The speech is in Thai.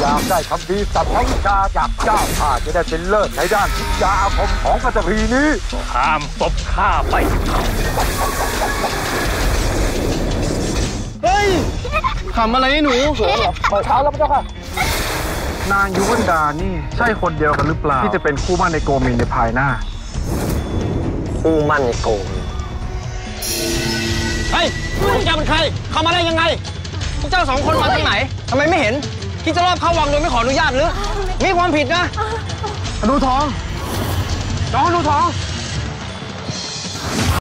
อยากได้คำพีร์สัพพวิชาจากเจ้าข้าจะได้เป็นเลิศในด้านวิทยาอาคมของปัตภีนี้ห้ามตบข้าไปเฮ้ยทำอะไรให้หนูเปิดเช้าแล้วพระเจ้าค่ะนางยุวันดานี่ใช่คนเดียวกันหรือเปล่า ที่จะเป็นคู่มั่นในโกมินในภายหน้า คู่มั่นในโกงเฮ้ยพวกเจ้าเป็นใคร เข้ามาได้ยังไงพวกเจ้าสองคนมาทางไหนทำไมไม่เห็น คิดจะรอบเข้าวังโดยไม่ขออนุญาตหรือ มีความผิดนะ อนุทองน้องอนุทอง